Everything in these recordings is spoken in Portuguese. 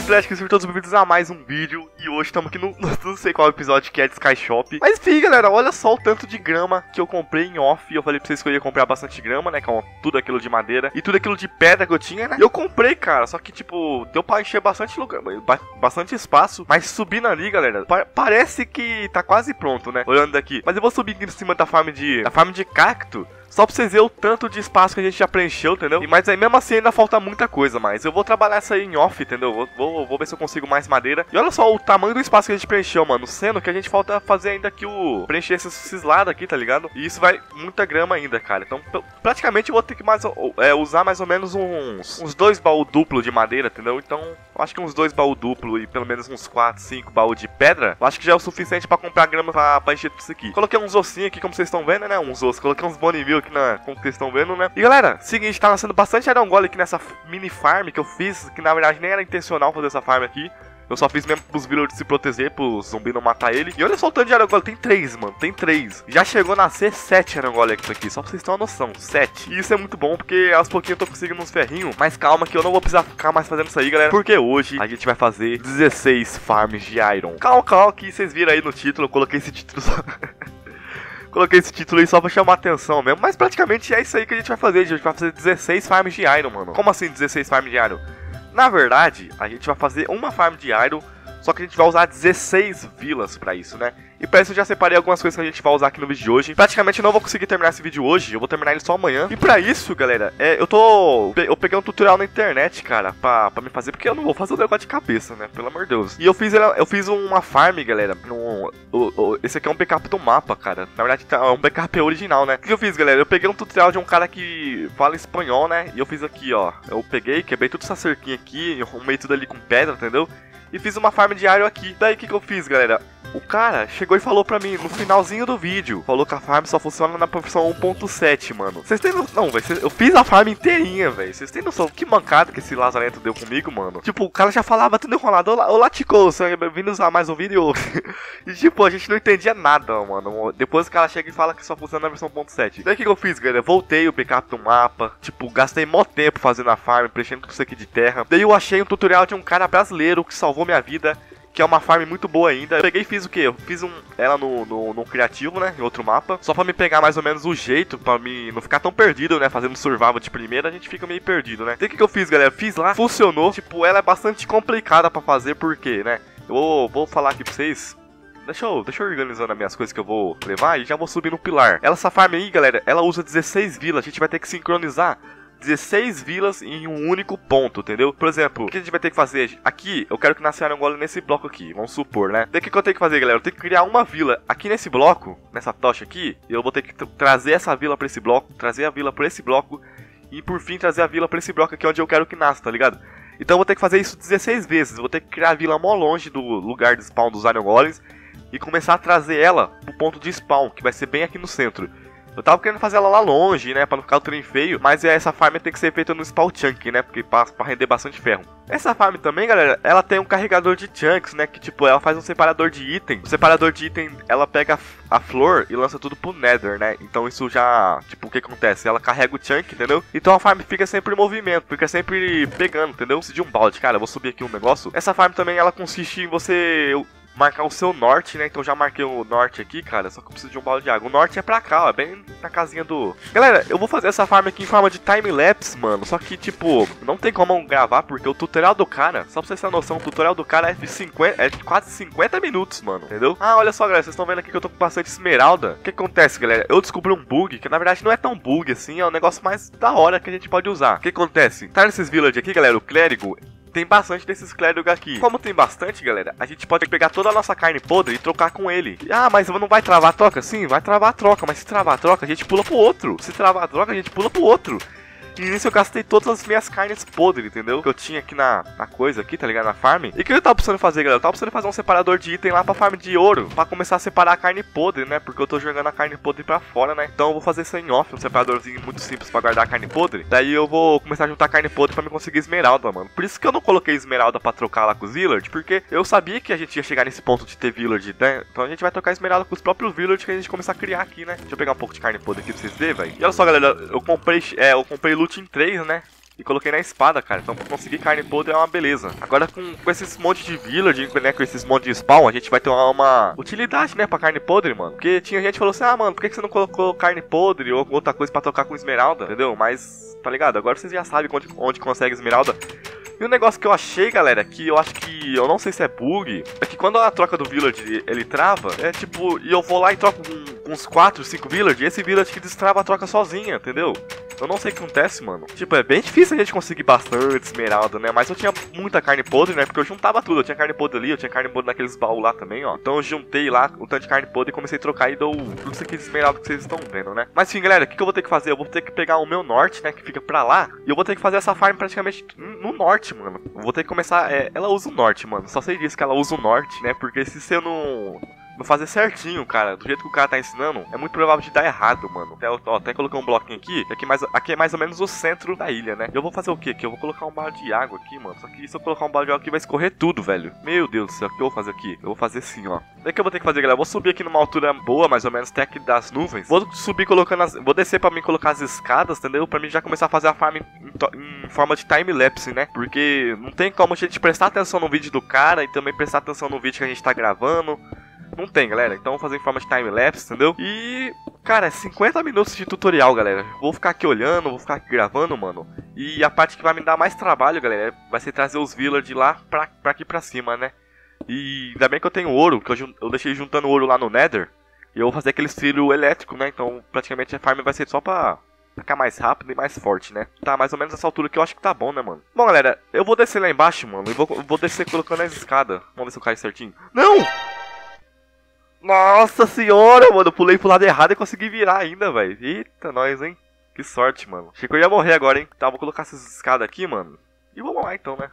Beleza? Flash, sejam todos bem-vindos a mais um vídeo. E hoje estamos aqui no, não sei qual episódio que é de Sky Shop. Mas enfim galera, olha só o tanto de grama que eu comprei em off. Eu falei pra vocês que eu ia comprar bastante grama, né, com tudo aquilo de madeira. E tudo aquilo de pedra que eu tinha, né. E eu comprei, cara, só que tipo, deu pra encher bastante lugar, ba- bastante espaço. Mas subindo ali, galera, pa- parece que tá quase pronto, né, olhando daqui Mas eu vou subir aqui em cima da farm de, da farm de cacto só pra vocês verem o tanto de espaço que a gente já preencheu, entendeu? E, mas aí mesmo assim ainda falta muita coisa, mas eu vou trabalhar essa em off, entendeu? Vou, vou, vou ver se eu consigo mais madeira. E olha só o tamanho do espaço que a gente preencheu, mano. Sendo que a gente falta fazer ainda aqui o... Preencher esses, esses lados aqui, tá ligado? E isso vai muita grama ainda, cara. Então praticamente eu vou ter que mais, é, usar mais ou menos uns, uns dois baús duplos de madeira, entendeu? Então acho que uns dois baús duplos e pelo menos uns 4, 5 baús de pedra, acho que já é o suficiente pra comprar grama pra, pra encher tudo isso aqui. Coloquei uns ossinhos aqui, como vocês estão vendo, né? Uns ossos. Coloquei uns bonimil aqui na, como vocês estão vendo, né? E galera, seguinte, tá nascendo bastante arangole aqui nessa mini farm que eu fiz, que na verdade nem era intencional fazer essa farm aqui. Eu só fiz mesmo pros villagers se proteger, pro zumbi não matar ele. E olha só o tanto de arangole, tem três, mano, tem três. Já chegou a nascer sete arangole aqui, só pra vocês terem uma noção, sete. E isso é muito bom, porque aos pouquinhos eu tô conseguindo uns ferrinhos. Mas calma que eu não vou precisar ficar mais fazendo isso aí, galera. Porque hoje a gente vai fazer 16 farms de iron. Calma, calma, que vocês viram aí no título, eu coloquei esse título só... Coloquei esse título aí só pra chamar atenção mesmo, mas praticamente é isso aí que a gente vai fazer, gente. A gente vai fazer 16 farms de Iron, mano. Como assim 16 farms de Iron? Na verdade, a gente vai fazer uma farm de Iron, só que a gente vai usar 16 vilas pra isso, né? E pra isso eu já separei algumas coisas que a gente vai usar aqui no vídeo de hoje. Praticamente eu não vou conseguir terminar esse vídeo hoje, eu vou terminar ele só amanhã. E pra isso, galera, é, eu tô... Eu peguei um tutorial na internet, cara, pra, pra me fazer, porque eu não vou fazer o negócio de cabeça, né? Pelo amor de Deus. E eu fiz, eu fiz uma farm, galera, no, esse aqui é um backup do mapa, cara. Na verdade, tá- é um backup original, né? O que eu fiz, galera? Eu peguei um tutorial de um cara que fala espanhol, né? E eu fiz aqui, ó. Eu peguei, quebrei toda essa cerquinha aqui, arrumei tudo ali com pedra, entendeu? E fiz uma farm iron aqui. Daí, o que, que eu fiz, galera? O cara chegou e falou pra mim no finalzinho do vídeo. Falou que a farm só funciona na versão 1.7, mano. Vocês têm noção? Não, cês- Eu fiz a farm inteirinha, velho. Vocês têm noção? Que mancada que esse lazarento deu comigo, mano? Tipo, o cara já falava tudo enrolado. Olá Tico, você é bem-vindo usar mais um vídeo. e tipo, a gente não entendia nada, mano. Depois o cara chega e fala que só funciona na versão 1.7. Daí o que, que eu fiz, galera? Voltei o backup do mapa. Tipo, gastei mó tempo fazendo a farm, preenchendo tudo isso aqui de terra. Daí eu achei um tutorial de um cara brasileiro que salvou minha vida que é uma farm muito boa ainda. Eu peguei e fiz o que? Eu fiz um, ela no, no, no criativo, né? Em outro mapa. Só pra me pegar mais ou menos o jeito, pra mim não ficar tão perdido, né? Fazendo survival de primeira, a gente fica meio perdido, né? Então o que, que eu fiz, galera? Fiz lá, funcionou. Tipo, ela é bastante complicada pra fazer, porque, né? Eu vou, vou falar aqui pra vocês. Deixa eu, deixa eu organizando as minhas coisas que eu vou levar e já vou subir no pilar. Ela, essa farm aí, galera, ela usa 16 vilas. A gente vai ter que sincronizar 16 vilas em um único ponto, entendeu? Por exemplo, o que a gente vai ter que fazer? Aqui, eu quero que nasça Arangola nesse bloco aqui, vamos supor, né? Daí o que eu tenho que fazer, galera? Eu tenho que criar uma vila aqui nesse bloco, nessa tocha aqui, e eu vou ter que tra- trazer essa vila pra esse bloco, trazer a vila pra esse bloco, e por fim trazer a vila pra esse bloco aqui onde eu quero que nasça, tá ligado? Então eu vou ter que fazer isso 16 vezes, vou ter que criar a vila mó longe do lugar de spawn dos Iron Golems, e começar a trazer ela pro ponto de spawn, que vai ser bem aqui no centro. Eu tava querendo fazer ela lá longe, né? Pra não ficar o trem feio. Mas é, essa farm tem que ser feita no spawn chunk, né? Porque passa pra render bastante ferro. Essa farm também, galera, ela tem um carregador de chunks, né? Que tipo, ela faz um separador de item. O separador de item, ela pega a, flor e lança tudo pro nether, né? Então isso já, tipo, o que acontece? Ela carrega o chunk, entendeu? Então a farm fica sempre em movimento, fica sempre pegando, entendeu? Preciso de um balde, cara. Eu vou subir aqui um negócio. Essa farm também, ela consiste em você marcar o seu norte, né? Então já marquei o norte aqui, cara. Só que eu preciso de um balde de água. O norte é pra cá, ó. Bem na casinha do. Galera, eu vou fazer essa farm aqui em forma de time-lapse, mano. Só que, tipo, não tem como gravar, porque o tutorial do cara, só pra vocês terem noção, o tutorial do cara é de 50. É de quase 50 minutos, mano. Entendeu? Ah, olha só, galera. Vocês estão vendo aqui que eu tô com bastante esmeralda. O que acontece, galera? Eu descobri um bug, que na verdade não é tão bug assim, é um negócio mais da hora que a gente pode usar. O que acontece? Tá nesses village aqui, galera, o clérigo, tem bastante desses clérigos aqui. Como tem bastante, galera, a gente pode pegar toda a nossa carne podre e trocar com ele. Ah, mas não vai travar a troca? Sim, vai travar a troca, mas se travar a troca, a gente pula pro outro. Se travar a troca, a gente pula pro outro. E nisso eu gastei todas as minhas carnes podres, entendeu? Que eu tinha aqui na, na coisa aqui, tá ligado? Na farm. E o que eu tava precisando fazer, galera? Eu tava precisando fazer um separador de item lá pra farm de ouro. Pra começar a separar a carne podre, né? Porque eu tô jogando a carne podre pra fora, né? Então eu vou fazer isso em off, um separadorzinho muito simples pra guardar a carne podre. Daí eu vou começar a juntar carne podre pra me conseguir esmeralda, mano. Por isso que eu não coloquei esmeralda pra trocar lá com os village, porque eu sabia que a gente ia chegar nesse ponto de ter village, né? Então a gente vai trocar esmeralda com os próprios village que a gente começar a criar aqui, né? Deixa eu pegar um pouco de carne podre aqui pra vocês verem, velho. E olha só, galera, eu comprei, é, eu comprei loot em 3, né? e coloquei na espada, cara. Então conseguir carne podre é uma beleza. Agora com, com esses monte de village, né, com esses monte de spawn, a gente vai ter uma, uma, utilidade, né, pra carne podre, mano. Porque tinha gente que falou assim, ah, mano, por que, você não colocou carne podre ou outra coisa pra trocar com esmeralda, entendeu? Mas, tá ligado? Agora vocês já sabem onde, onde consegue esmeralda. E um negócio que eu achei, galera, que eu acho que eu não sei se é bug, é que quando a troca do village ele trava, é tipo, e eu vou lá e troco uns 4, 5 village, e esse village que destrava a troca sozinha, entendeu? Eu não sei o que acontece, mano. Tipo, é bem difícil a gente conseguir bastante esmeralda, né? Mas eu tinha muita carne podre, né? Porque eu juntava tudo. Eu tinha carne podre ali, eu tinha carne podre naqueles baús lá também, ó. Então eu juntei lá o tanto de carne podre e comecei a trocar e dou tudo isso aqui de esmeralda que vocês estão vendo, né? Mas enfim, galera, o que, que eu vou ter que fazer? Eu vou ter que pegar o meu norte, né? Que fica pra lá. E eu vou ter que fazer essa farm praticamente no norte, mano. Eu vou ter que começar. É, ela usa o norte, mano. Só sei disso que ela usa o norte, né? Porque se você não não fazer certinho, cara, do jeito que o cara tá ensinando, é muito provável de dar errado, mano. Até, ó, até coloquei um bloquinho aqui, aqui, mais, aqui é mais ou menos o centro da ilha, né? Eu vou fazer o quê? Que eu vou colocar um balde de água aqui, mano. Só que se eu colocar um balde de água aqui, vai escorrer tudo, velho. Meu Deus do céu, o que eu vou fazer aqui? Eu vou fazer assim, ó. O que eu vou ter que fazer, galera? Eu vou subir aqui numa altura boa, mais ou menos, até aqui das nuvens. Vou subir colocando as... Vou descer pra mim colocar as escadas, entendeu? Pra mim já começar a fazer a farm em, em forma de time-lapse, né? Porque não tem como a gente prestar atenção no vídeo do cara e também prestar atenção no vídeo que a gente tá gravando. Não tem, galera. Então vou fazer em forma de time-lapse, entendeu? E, cara, é 50 minutos de tutorial, galera. Vou ficar aqui olhando, vou ficar aqui gravando, mano. E a parte que vai me dar mais trabalho, galera, vai ser trazer os villagers de lá pra, pra aqui pra cima, né? E ainda bem que eu tenho ouro, que eu, eu deixei juntando ouro lá no Nether. E eu vou fazer aquele trilho elétrico, né? Então praticamente a farm vai ser só pra ficar mais rápido e mais forte, né? Tá mais ou menos essa altura que eu acho que tá bom, né, mano? Bom, galera, eu vou descer lá embaixo, mano. E vou, vou descer colocando as escadas. Vamos ver se eu caio certinho. Não! Nossa senhora, mano. Pulei pro lado errado e consegui virar ainda, velho. Eita, nós, hein? Que sorte, mano. Achei que eu ia morrer agora, hein? Tá, vou colocar essas escadas aqui, mano. E vamos lá, então, né?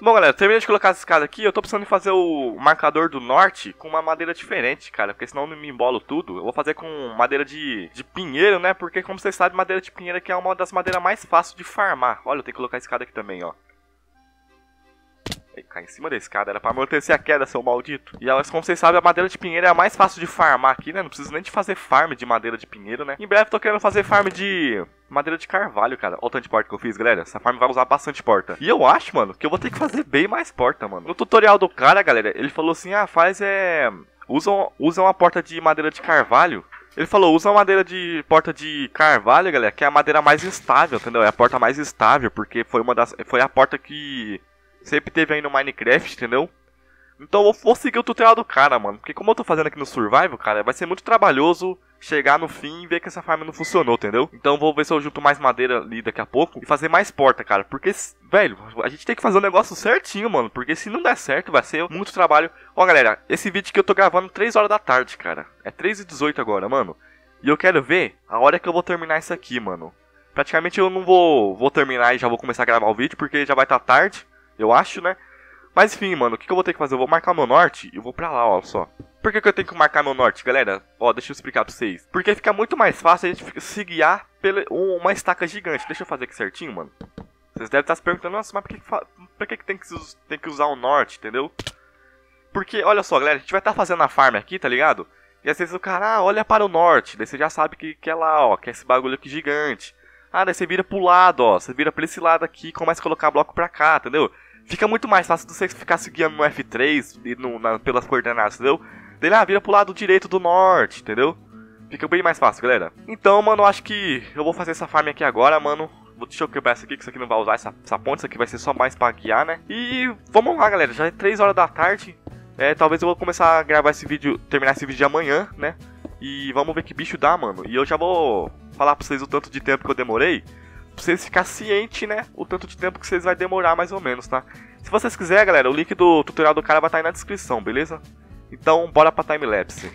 Bom, galera, terminei de colocar as escadas aqui. Eu tô precisando fazer o marcador do norte com uma madeira diferente, cara. Porque senão eu me embolo tudo. Eu vou fazer com madeira de, de pinheiro, né? Porque, como vocês sabem, madeira de pinheiro aqui é uma das madeiras mais fáceis de farmar. Olha, eu tenho que colocar a escada aqui também, ó. Aí, cai em cima da escada, era pra amortecer a queda, seu maldito. E elas, como vocês sabem, a madeira de pinheiro é a mais fácil de farmar aqui, né? Não precisa nem de fazer farm de madeira de pinheiro, né? Em breve tô querendo fazer farm de madeira de carvalho, cara. Olha o tanto de porta que eu fiz, galera. Essa farm vai usar bastante porta. E eu acho, mano, que eu vou ter que fazer bem mais porta, mano. No tutorial do cara, galera, ele falou assim, ah, faz é... Usa, usa uma porta de madeira de carvalho ele falou, usa uma madeira de porta de carvalho, galera, que é a madeira mais estável, entendeu? É a porta mais estável, porque foi uma das foi a porta que sempre teve aí no Minecraft, entendeu? Então eu vou seguir o tutorial do cara, mano. Porque como eu tô fazendo aqui no Survival, cara, vai ser muito trabalhoso chegar no fim e ver que essa farm não funcionou, entendeu? Então vou ver se eu junto mais madeira ali daqui a pouco e fazer mais porta, cara. Porque, velho, a gente tem que fazer o um negócio certinho, mano. Porque se não der certo, vai ser muito trabalho. Ó, galera, esse vídeo que eu tô gravando 3 horas da tarde, cara. É 3 e 18 agora, mano. E eu quero ver a hora que eu vou terminar isso aqui, mano. Praticamente eu não vou, vou terminar e já vou começar a gravar o vídeo, porque já vai estar tá tarde eu acho, né? Mas enfim, mano, o que, que eu vou ter que fazer? Eu vou marcar meu norte e vou pra lá, ó, só. Por que, que eu tenho que marcar meu norte, galera? Ó, deixa eu explicar pra vocês. Porque fica muito mais fácil a gente se guiar pela uma estaca gigante. Deixa eu fazer aqui certinho, mano. Vocês devem estar se perguntando, nossa, mas por que, por que, que, tem, que tem que usar o norte, entendeu? Porque, olha só, galera, a gente vai estar fazendo a farm aqui, tá ligado? E às vezes o cara, ah, olha para o norte. Daí você já sabe que, que é lá, ó, que é esse bagulho aqui gigante. Ah, daí você vira pro lado, ó. Você vira pra esse lado aqui e começa a colocar bloco pra cá, entendeu? Fica muito mais fácil você ficar seguindo no F3 e no, na, pelas coordenadas, entendeu? Dele, ah, vira pro lado direito do norte, entendeu? Fica bem mais fácil, galera. Então, mano, acho que eu vou fazer essa farm aqui agora, mano. Deixa eu quebrar isso aqui, que isso aqui não vai usar essa, essa ponte. Isso aqui vai ser só mais pra guiar, né? E vamos lá, galera. Já é 3 horas da tarde. É, talvez eu vou começar a gravar esse vídeo, terminar esse vídeo de amanhã, né? E vamos ver que bicho dá, mano. E eu já vou falar pra vocês o tanto de tempo que eu demorei pra vocês ficar ciente, né? O tanto de tempo que vocês vai demorar mais ou menos, tá? Se vocês quiserem, galera, o link do tutorial do cara vai estar aí na descrição, beleza? Então, bora pra timelapse.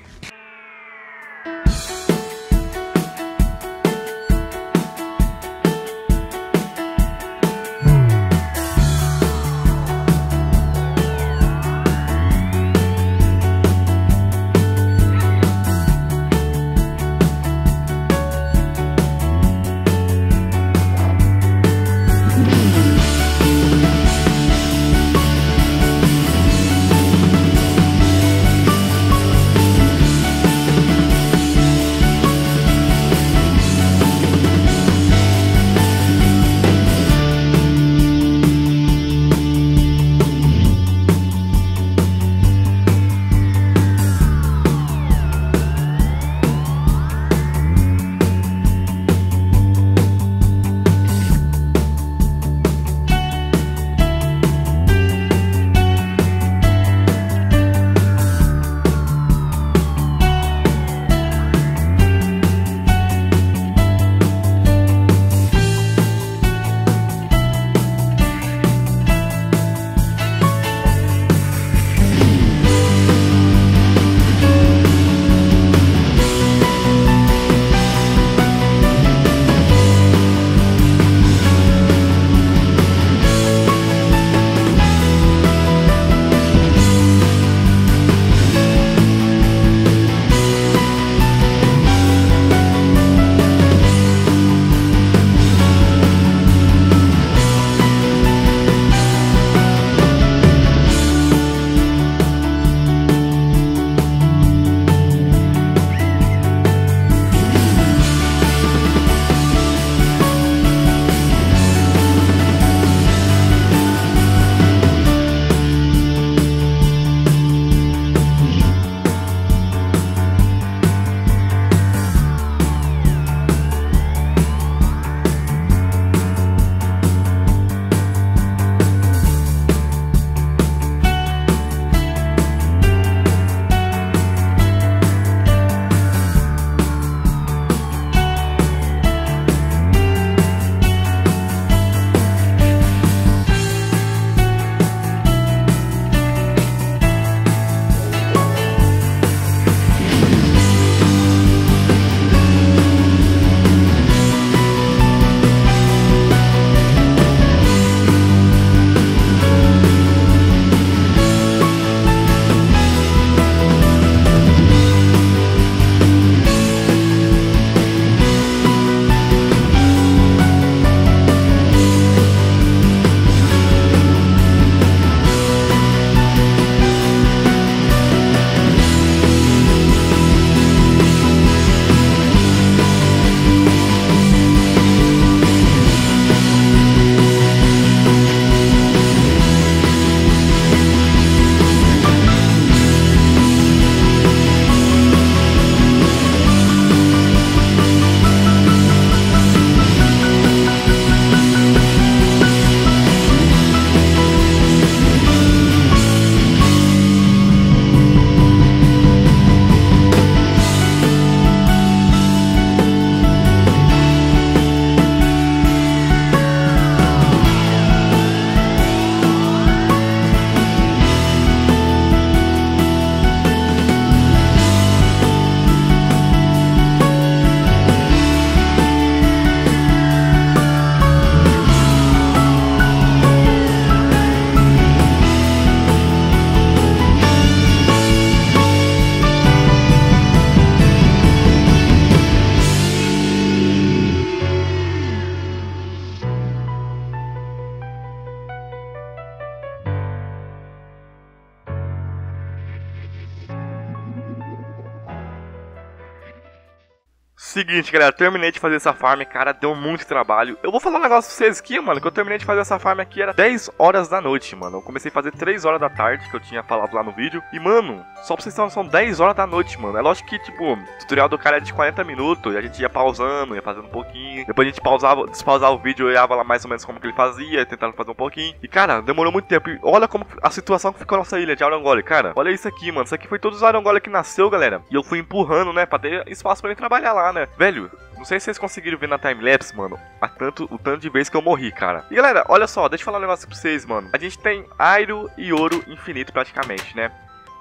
Seguinte, galera, terminei de fazer essa farm, cara, deu muito trabalho. Eu vou falar um negócio pra vocês aqui, mano, que eu terminei de fazer essa farm aqui, era 10 horas da noite, mano. Eu comecei a fazer 3 horas da tarde, que eu tinha falado lá no vídeo. E, mano, só pra vocês terem são 10 horas da noite, mano. É lógico que, tipo, o tutorial do cara é de 40 minutos, e a gente ia pausando, ia fazendo um pouquinho. Depois a gente pausava, despausava o vídeo, olhava lá mais ou menos como que ele fazia, tentando fazer um pouquinho. E, cara, demorou muito tempo. E olha como a situação que ficou nossa ilha de Arangole, cara. Olha isso aqui, mano. Isso aqui foi todos os Arangole que nasceu, galera. E eu fui empurrando, né, pra ter espaço pra ele trabalhar lá, né. Velho, não sei se vocês conseguiram ver na timelapse, mano, a tanto, o tanto de vezes que eu morri, cara. E galera, olha só, deixa eu falar um negócio pra vocês, mano. A gente tem Iron e Ouro infinito praticamente, né?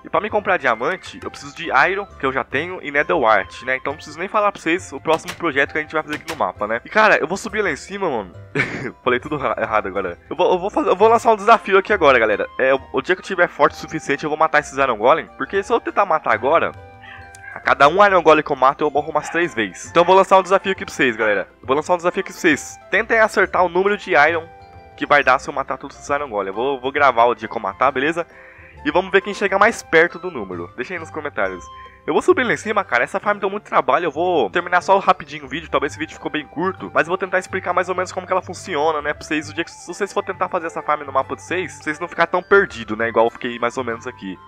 E pra me comprar diamante, eu preciso de Iron, que eu já tenho, e Netherwart, né? Então não preciso nem falar pra vocês o próximo projeto que a gente vai fazer aqui no mapa, né? E cara, eu vou subir lá em cima, mano. Falei tudo errado agora. Eu vou, eu vou, fazer, eu vou lançar um desafio aqui agora, galera. É, o dia que eu tiver forte o suficiente, eu vou matar esses Iron Golem. Porque se eu tentar matar agora, cada um Iron Golem que eu mato, eu morro umas três vezes. Então eu vou lançar um desafio aqui pra vocês, galera. Eu vou lançar um desafio aqui pra vocês. Tentem acertar o número de Iron que vai dar se eu matar todos os Iron Golem. Eu vou, vou gravar o dia que eu matar, beleza? E vamos ver quem chega mais perto do número. Deixa aí nos comentários. Eu vou subir lá em cima, cara. Essa farm deu muito trabalho. Eu vou terminar só rapidinho o vídeo. Talvez esse vídeo ficou bem curto. Mas eu vou tentar explicar mais ou menos como que ela funciona, né? Pra vocês, o dia que se vocês for tentar fazer essa farm no mapa de vocês, vocês não ficar tão perdidos, né? Igual eu fiquei mais ou menos aqui.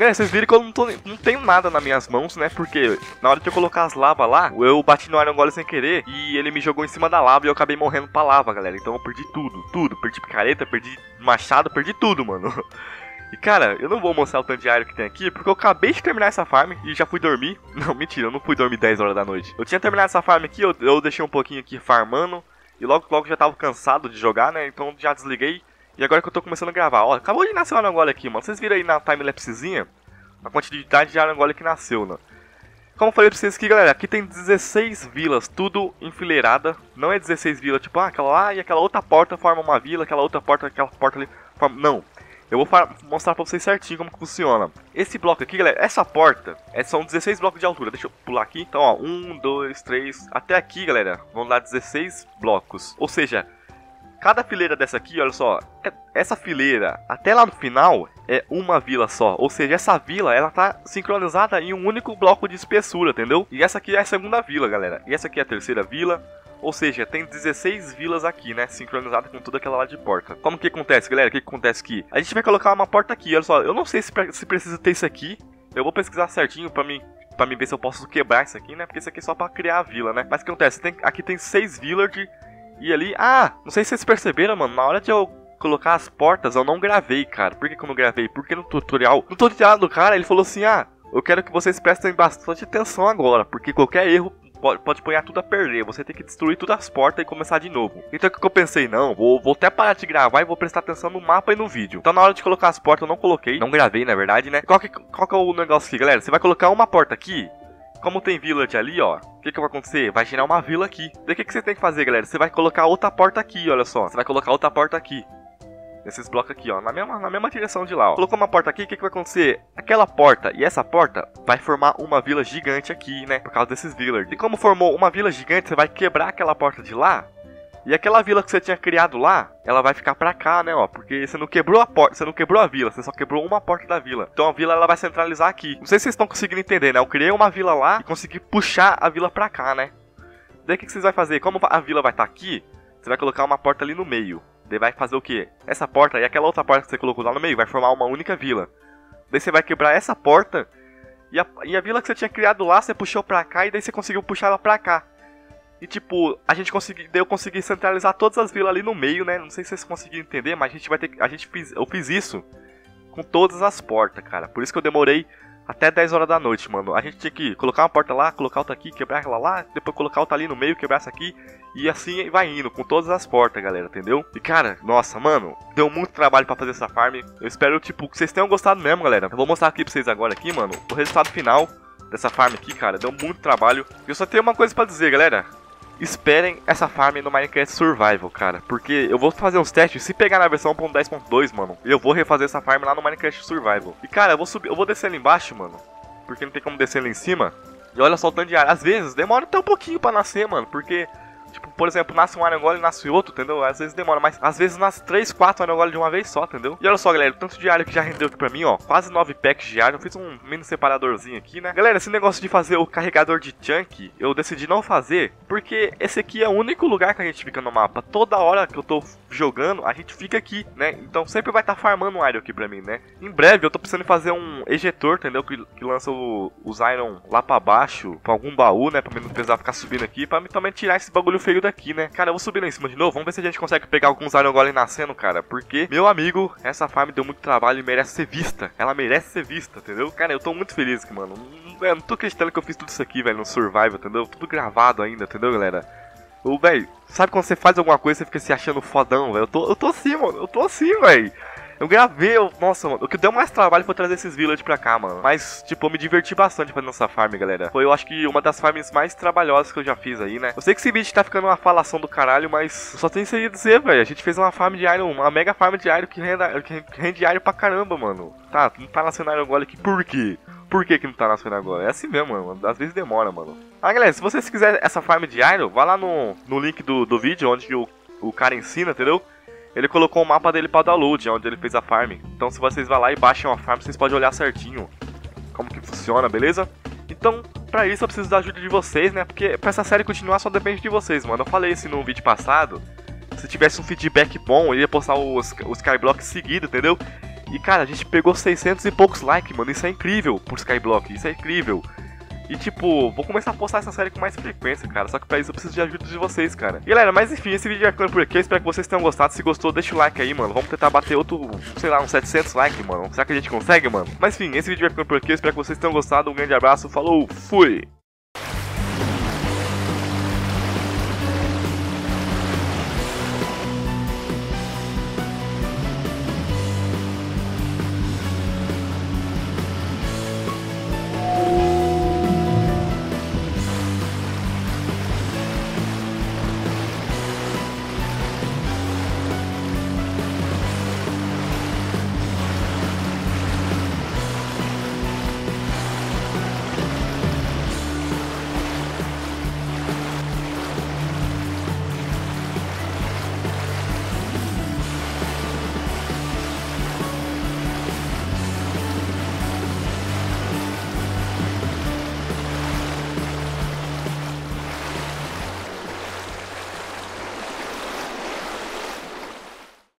Galera, vocês viram que eu não, tô, não tenho nada nas minhas mãos, né? Porque na hora de eu colocar as lavas lá, eu bati no Iron Golem sem querer e ele me jogou em cima da lava e eu acabei morrendo pra lava, galera. Então eu perdi tudo, tudo. Perdi picareta, perdi machado, perdi tudo, mano. E cara, eu não vou mostrar o tanto de iron que tem aqui, porque eu acabei de terminar essa farm e já fui dormir. Não, mentira, eu não fui dormir 10 horas da noite. Eu tinha terminado essa farm aqui, eu, eu deixei um pouquinho aqui farmando. E logo, logo já tava cansado de jogar, né? Então já desliguei. E agora que eu tô começando a gravar, ó, acabou de nascer o Arangole aqui, mano. Vocês viram aí na timelapsezinha a quantidade de Arangole que nasceu, né? Como eu falei pra vocês aqui, galera, aqui tem 16 vilas, tudo enfileirada. Não é 16 vilas, tipo, ah, aquela lá e aquela outra porta forma uma vila, aquela outra porta, aquela porta ali forma... Não, eu vou mostrar pra vocês certinho como funciona. Esse bloco aqui, galera, essa porta é, são 16 blocos de altura. Deixa eu pular aqui. Então, ó, 1, 2, 3, até aqui, galera, vão dar 16 blocos. Ou seja, cada fileira dessa aqui, olha só, é, essa fileira até lá no final é uma vila só. Ou seja, essa vila, ela tá sincronizada em um único bloco de espessura, entendeu? E essa aqui é a segunda vila, galera. E essa aqui é a terceira vila. Ou seja, tem 16 vilas aqui, né? Sincronizada com toda aquela lá de porta. Como que acontece, galera? O que, que acontece aqui? A gente vai colocar uma porta aqui, olha só. Eu não sei se, se precisa ter isso aqui. Eu vou pesquisar certinho pra mim para mim ver se eu posso quebrar isso aqui, né? Porque isso aqui é só para criar a vila, né? Mas o que acontece? Tem, aqui tem seis village e ali... Ah, não sei se vocês perceberam, mano. Na hora de eu colocar as portas, eu não gravei, cara. Por que, que eu não gravei? Porque no tutorial... No tutorial do cara, ele falou assim, ah... Eu quero que vocês prestem bastante atenção agora, porque qualquer erro pode, pode ponhar tudo a perder. Você tem que destruir todas as portas e começar de novo. Então o que eu pensei? Não, vou, vou até parar de gravar e vou prestar atenção no mapa e no vídeo. Então na hora de colocar as portas eu não coloquei, não gravei na verdade, né? Qual que, qual que é o negócio aqui, galera? Você vai colocar uma porta aqui. Como tem village ali, ó, o que, que vai acontecer? Vai gerar uma vila aqui. Daí o que, que você tem que fazer, galera? Você vai colocar outra porta aqui, olha só. Você vai colocar outra porta aqui. Nesses blocos aqui, ó, na mesma, na mesma direção de lá, ó. Colocou uma porta aqui, o que, que vai acontecer? Aquela porta e essa porta vai formar uma vila gigante aqui, né? Por causa desses villagers. E como formou uma vila gigante, você vai quebrar aquela porta de lá e aquela vila que você tinha criado lá, ela vai ficar pra cá, né, ó, porque você não quebrou a porta, você não quebrou a vila, você só quebrou uma porta da vila. Então a vila ela vai centralizar aqui. Não sei se vocês estão conseguindo entender, né? Eu criei uma vila lá e consegui puxar a vila pra cá, né? Daí o que vocês vão fazer? Como a vila vai estar tá aqui, você vai colocar uma porta ali no meio. Daí vai fazer o quê? Essa porta e aquela outra porta que você colocou lá no meio vai formar uma única vila. Daí você vai quebrar essa porta e a, e a vila que você tinha criado lá, você puxou pra cá e daí você conseguiu puxar ela pra cá. E tipo, a gente conseguiu, eu consegui centralizar todas as vilas ali no meio, né? Não sei se vocês conseguiram entender, mas a gente vai ter, a gente eu fiz isso com todas as portas, cara. Por isso que eu demorei até 10 horas da noite, mano. A gente tinha que colocar uma porta lá, colocar outra aqui, quebrar aquela lá, depois colocar outra ali no meio, quebrar essa aqui. E assim vai indo, com todas as portas, galera, entendeu? E cara, nossa, mano, deu muito trabalho pra fazer essa farm. Eu espero, tipo, que vocês tenham gostado mesmo, galera. Eu vou mostrar aqui pra vocês agora aqui, mano, o resultado final dessa farm aqui, cara. Deu muito trabalho. Eu só tenho uma coisa pra dizer, galera esperem essa farm no Minecraft Survival, cara. Porque eu vou fazer uns testes. Se pegar na versão 1.10.2, mano, eu vou refazer essa farm lá no Minecraft Survival. E cara, eu vou subir, eu vou descer ali embaixo, mano. Porque não tem como descer lá em cima. E olha só o tanto de área. Às vezes demora até um pouquinho pra nascer, mano. Porque Tipo, por exemplo, nasce um Iron Golem e nasce outro, entendeu? Às vezes demora, mas às vezes nasce 3, 4 Iron Golem de uma vez só, entendeu? E olha só, galera, o tanto de Iron que já rendeu aqui pra mim, ó. Quase 9 packs de Iron. Eu fiz um mini separadorzinho aqui, né? Galera, esse negócio de fazer o carregador de chunk, eu decidi não fazer, porque esse aqui é o único lugar que a gente fica no mapa. Toda hora que eu tô jogando, a gente fica aqui, né? Então sempre vai estar tá farmando um Iron aqui pra mim, né? Em breve eu tô precisando fazer um ejetor, entendeu? Que, que lança o, os Iron lá pra baixo, pra algum baú, né? Pra mim não precisar ficar subindo aqui, pra mim também tirar esse bagulho feio daqui, né? Cara, eu vou subir lá em cima de novo, vamos ver se a gente consegue pegar alguns Iron Golem nascendo, cara. Porque, meu amigo, essa farm deu muito trabalho e merece ser vista. Ela merece ser vista, entendeu? Cara, eu tô muito feliz, mano. Eu não tô acreditando que eu fiz tudo isso aqui, velho, no Survival, entendeu? Tudo gravado ainda, entendeu, galera? Ô, velho, sabe quando você faz alguma coisa e fica se achando fodão, velho? Eu tô, eu tô assim, mano. Eu tô assim, velho. Eu gravei, eu, nossa, mano, o que deu mais trabalho foi trazer esses village pra cá, mano. Mas, tipo, eu me diverti bastante fazendo essa farm, galera. Foi, eu acho que uma das farms mais trabalhosas que eu já fiz aí, né? Eu sei que esse vídeo tá ficando uma falação do caralho, mas só tem isso aí a dizer, velho. A gente fez uma farm de iron, uma mega farm de iron que rende, que rende iron pra caramba, mano. Tá, não tá nascendo iron agora aqui, por quê? Por que, que não tá nascendo agora? É assim mesmo, mano. Às vezes demora, mano. Ah, galera, se vocês quiserem essa farm de iron, vá lá no, no link do, do vídeo onde o, o cara ensina, entendeu? Ele colocou o mapa dele para download, onde ele fez a farm. Então se vocês vão lá e baixam a farm, vocês podem olhar certinho como que funciona, beleza? Então, pra isso eu preciso da ajuda de vocês, né? Porque pra essa série continuar só depende de vocês, mano. Eu falei isso no vídeo passado. Se tivesse um feedback bom, eu ia postar os, os Skyblock seguido, entendeu? E cara, a gente pegou 600 e poucos likes, mano. Isso é incrível por Skyblock, isso é incrível. E tipo, vou começar a postar essa série com mais frequência, cara. Só que pra isso eu preciso de ajuda de vocês, cara. E galera, mas enfim, esse vídeo vai ficando por aqui. Eu espero que vocês tenham gostado. Se gostou, deixa o like aí, mano. Vamos tentar bater outro, sei lá, uns 700 likes, mano. Será que a gente consegue, mano? Mas enfim, esse vídeo vai ficando por aqui. Eu espero que vocês tenham gostado. Um grande abraço. Falou, fui!